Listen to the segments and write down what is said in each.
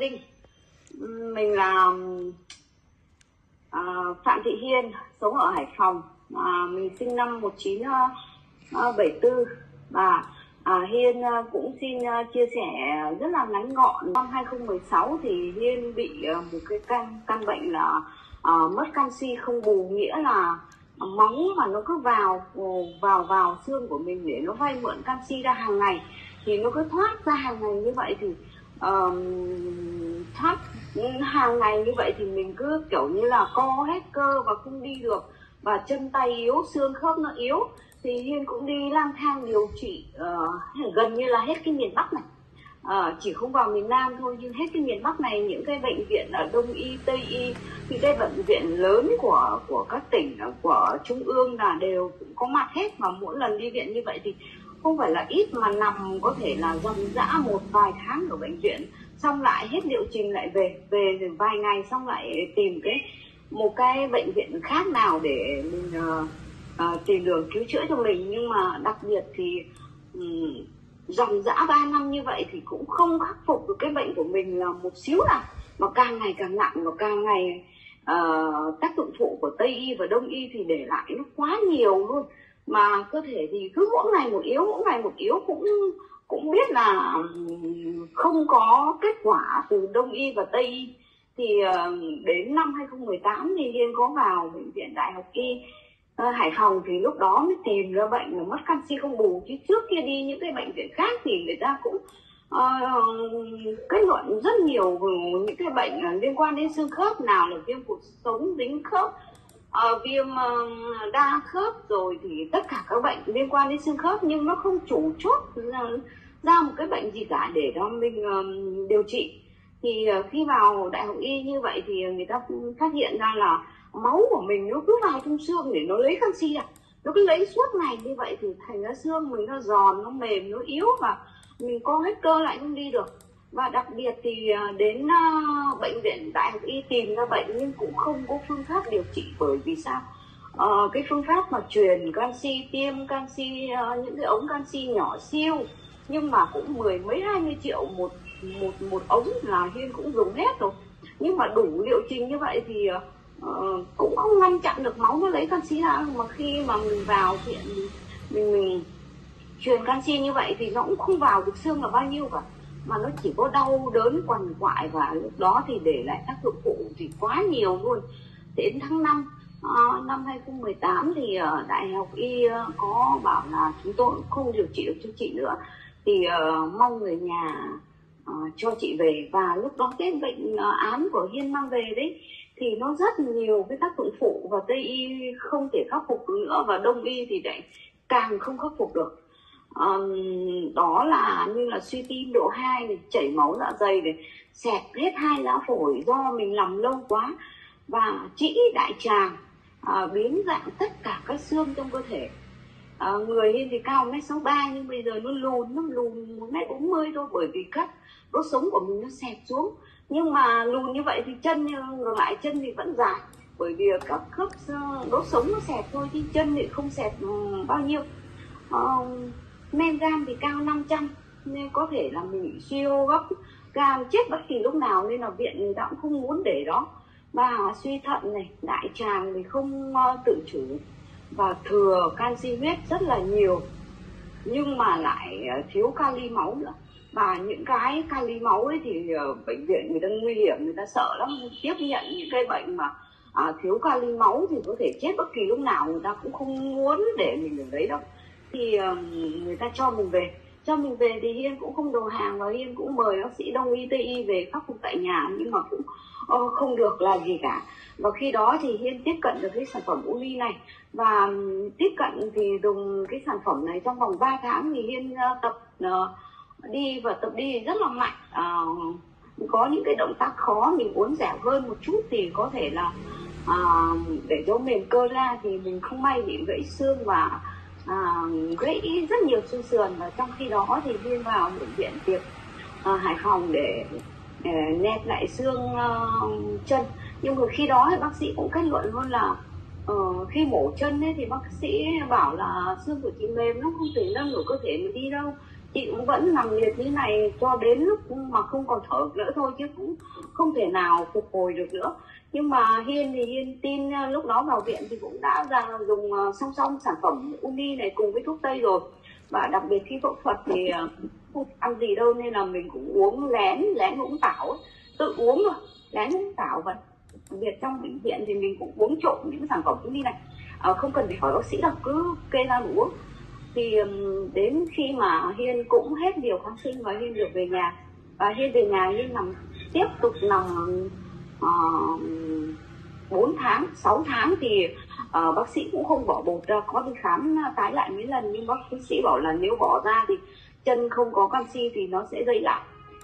Đinh mình là à, Phạm Thị Hiên sống ở Hải Phòng. À, mình sinh năm 1974 ờ, ờ, và à, Hiên cũng xin chia sẻ rất là ngắn gọn. Năm 2016 thì Hiên bị một cái căn căn bệnh là à, mất canxi không bù nghĩa là móng mà nó cứ vào vào vào xương của mình để nó vay mượn canxi ra hàng ngày. Thì nó cứ thoát ra hàng ngày như vậy thì uh, thoát hàng ngày như vậy thì mình cứ kiểu như là co hết cơ và không đi được. Và chân tay yếu xương khớp nó yếu. Thì hiên cũng đi lang thang điều trị uh, gần như là hết cái miền bắc này. Uh, chỉ không vào miền nam thôi nhưng hết cái miền bắc này những cái bệnh viện ở đông y tây y thì cái bệnh viện lớn của của các tỉnh ờ, của trung ương là đều cũng có mặt hết. Mà mỗi lần đi viện như vậy thì không phải là ít mà nằm có thể là dần dã một vài tháng ở bệnh viện. Xong lại hết liệu trình lại về về vài ngày xong lại tìm cái một cái bệnh viện khác nào để mình uh, uh, tìm đường cứu chữa cho mình. Nhưng mà đặc biệt thì um, dòng dã 3 năm như vậy thì cũng không khắc phục được cái bệnh của mình là một xíu nào mà càng ngày càng nặng và càng ngày uh, tác dụng phụ của tây y và đông y thì để lại nó quá nhiều luôn mà cơ thể thì cứ mỗi ngày một yếu mỗi ngày một yếu cũng cũng biết là không có kết quả từ đông y và tây y. Thì ờ, đến năm 2018 thì Hiên có vào bệnh viện Đại học Y ờ, Hải Phòng thì lúc đó mới tìm ra bệnh là mất canxi không bù. Chứ trước kia đi những cái bệnh viện khác thì người ta cũng uh, kết luận rất nhiều những cái bệnh liên quan đến xương khớp nào là viêm cuộc sống dính khớp uh, viêm uh, đa khớp rồi thì tất cả các bệnh liên quan đến xương khớp nhưng nó không chủ chốt ra, ra một cái bệnh gì cả để cho mình uh, điều trị. Thì uh, khi vào đại học y như vậy thì người ta phát hiện ra là máu của mình nó cứ vào trong xương để nó lấy canxi à. Nó cứ lấy suốt ngày như vậy thì thành ra xương mình nó giòn nó mềm nó yếu và mình co hết cơ lại không đi được và đặc biệt thì à, đến à, bệnh viện đại học y tìm ra bệnh nhưng cũng không có phương pháp điều trị bởi vì sao? À, cái phương pháp mà truyền canxi tiêm canxi à, những cái ống canxi nhỏ siêu nhưng mà cũng mười mấy hai mươi triệu một một một ống là hiên cũng dùng hết rồi. Nhưng mà đủ liệu trình như vậy thì uh, cũng không ngăn chặn được máu nó lấy canxi ra. Mà khi mà mình vào viện mình, mình truyền canxi như vậy thì nó cũng không vào được xương là bao nhiêu cả mà nó chỉ có đau đớn quằn quại và lúc đó thì để lại tác dụng phụ thì quá nhiều luôn. Đến tháng 5 à, năm ờ, 2018 thì ờ, đại học y ờ, có bảo là chúng tôi không điều trị được cho chị nữa. Thì uh, mong người nhà uh, cho chị về. Và lúc đó cái bệnh uh, án của hiên mang về đấy thì nó rất nhiều cái tác dụng phụ và tây y không thể khắc phục nữa. Và đông y thì lại càng không khắc phục được um, đó là như là suy tim độ 2 này chảy máu dạ dày này xẹt hết hai lá phổi do mình làm lâu quá. Và trĩ đại tràng à, biến dạng tất cả các xương trong cơ thể. À, người hiên thì cao mét sáu ba nhưng bây giờ nó lùn nó lùn một mét bốn mươi thôi bởi vì các đốt sống của mình nó xẹp xuống. Nhưng mà lùn như vậy thì chân ngược lại chân thì vẫn dài bởi vì các khớp đốt sống nó xẹp thôi chứ chân thì không xẹp bao nhiêu. À, men gan thì cao 500 nên có thể là mình bị suy hô hấp gan chết bất kỳ lúc nào nên là viện người ta cũng không muốn để đó. Và suy thận này đại tràng thì không ờ, tự chủ. Và thừa canxi huyết rất là nhiều. Nhưng mà lại ờ, thiếu kali máu nữa. Và những cái kali máu ấy thì ờ, bệnh viện người ta nguy hiểm người ta sợ lắm. Tiếp nhận những cái bệnh mà à, thiếu kali máu thì có thể chết bất kỳ lúc nào. Người ta cũng không muốn để mình ở đấy đâu thì người ta cho mình về. Cho mình về thì hiên cũng không đầu hàng và hiên cũng mời bác sĩ đông y tây y về khắc phục tại nhà, nhưng mà cũng không được làm gì cả. Và khi đó thì hiên tiếp cận được cái sản phẩm uli này. Và tiếp cận thì dùng cái sản phẩm này trong vòng 3 tháng thì hiên tập ờ, đi và tập đi rất là mạnh. Ờ, có những cái động tác khó, mình uốn dẻo hơn một chút thì có thể là ờ, để cho mềm cơ ra thì mình không may bị gãy xương và à, gãy rất nhiều xương sườn và trong khi đó thì viên vào bệnh viện tiệp à, Hải Phòng để, để nẹp lại xương uh, chân. Nhưng mà khi đó thì bác sĩ cũng kết luận luôn là uh, khi mổ chân ấy thì bác sĩ bảo là xương của chị mềm nó không thể nâng nổi cơ thể mình đi đâu chị cũng vẫn nằm liệt như này cho đến lúc mà không còn thở nữa thôi chứ cũng không thể nào phục hồi được nữa. Nhưng mà hiên thì hiên tin ờ, lúc đó vào viện thì cũng đã ra dùng ờ, song song sản phẩm uni này cùng với thuốc tây rồi. Và đặc biệt khi phẫu thuật thì ờ, không ăn gì đâu nên là mình cũng uống lén lén cũng tảo tự uống rồi lén cũng tảo vậy. Đặc biệt trong bệnh viện thì mình cũng uống trộn những sản phẩm uni này. À, không cần phải hỏi bác sĩ đâu cứ kê ra uống thì đến khi mà hiên cũng hết liều kháng sinh và hiên được về nhà và hiên về nhà hiên nằm tiếp tục nằm ờ, uh, 4 tháng 6 tháng thì uh, bác sĩ cũng không bỏ bột ra có đi khám tái lại mấy lần nhưng bác sĩ bảo là nếu bỏ ra thì chân không có canxi thì nó sẽ gây lại.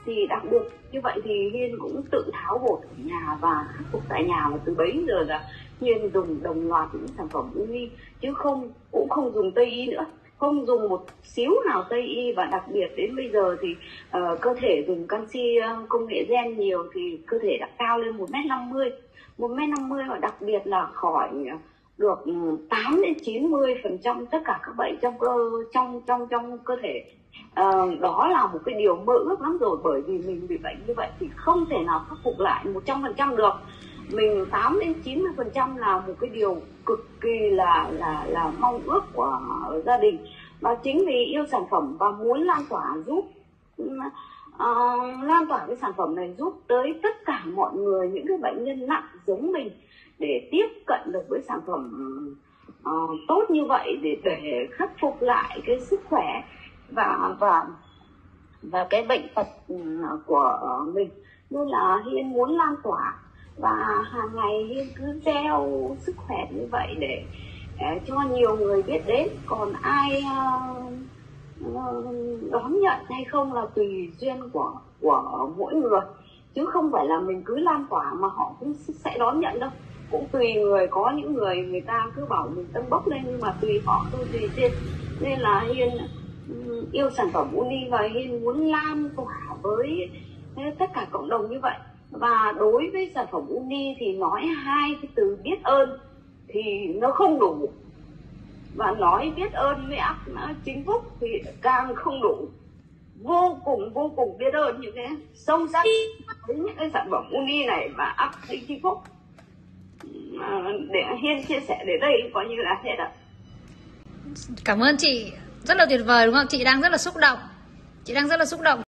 Thì đặc biệt như vậy thì hiên cũng tự tháo bột ở nhà và khắc phục tại nhà và từ bấy giờ là hiên dùng đồng loạt những sản phẩm uy chứ không cũng không dùng tây y nữa không dùng một xíu nào tây y và đặc biệt đến bây giờ thì uh, cơ thể dùng canxi uh, công nghệ gen nhiều thì cơ thể đã cao lên một m năm mươi. Một m năm mươi và đặc biệt là khỏi được ừ, 8 đến 90 phần trăm tất cả các bệnh trong cơ trong trong trong cơ thể. À, đó là một cái điều mơ ước lắm rồi bởi vì mình bị bệnh như vậy thì không thể nào khắc phục lại một trăm phần trăm được mình 8 đến 90 phần trăm là một cái điều cực kỳ là là là mong ước của gia đình. Và chính vì yêu sản phẩm và muốn lan tỏa giúp uh, lan tỏa cái sản phẩm này giúp tới tất cả mọi người những cái bệnh nhân nặng giống mình để tiếp cận được với sản phẩm uh, tốt như vậy để để khắc phục lại cái sức khỏe và và và cái bệnh tật ừ, của mình. Nên là hiên muốn lan tỏa và hàng ngày hiên cứ gieo sức khỏe như vậy để, để cho nhiều người biết đến. Còn ai uh, đón nhận hay không là tùy duyên của của mỗi người. Chứ không phải là mình cứ lan tỏa mà họ cũng sẽ đón nhận đâu. Cũng tùy người có những người người ta cứ bảo mình tâm bốc lên nhưng mà tùy họ thôi tùy duyên. Nên là hiên yêu sản phẩm uni và hiên muốn lan tỏa với tất cả cộng đồng như vậy và đối với sản phẩm uni thì nói hai cái từ biết ơn thì nó không đủ. Và nói biết ơn với ác chính phúc thì càng không đủ. Vô cùng vô cùng biết ơn những cái sâu sắc với những cái sản phẩm uni này và áp chính phúc à, để hiên chia sẻ đến đây coi như là hết ạ. Cảm ơn chị. Rất là tuyệt vời, đúng không? Chị đang rất là xúc động. Chị đang rất là xúc động.